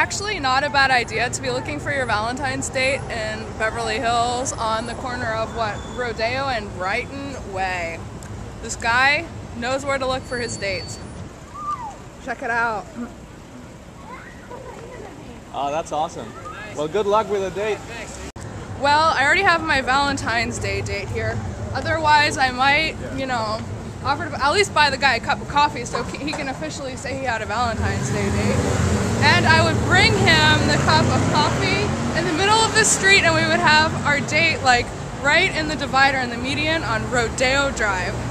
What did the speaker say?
actually not a bad idea to be looking for your Valentine's date in Beverly Hills on the corner of what Rodeo and Brighton Way. This guy knows where to look for his dates. Check it out. Oh, that's awesome. Well, good luck with the date. Well, I already have my Valentine's Day date here. Otherwise, I might, you know, offer to at least buy the guy a cup of coffee so he can officially say he had a Valentine's Day date. And I would bring him the cup of coffee in the street and we would have our date like right in the divider in the median on Rodeo Drive.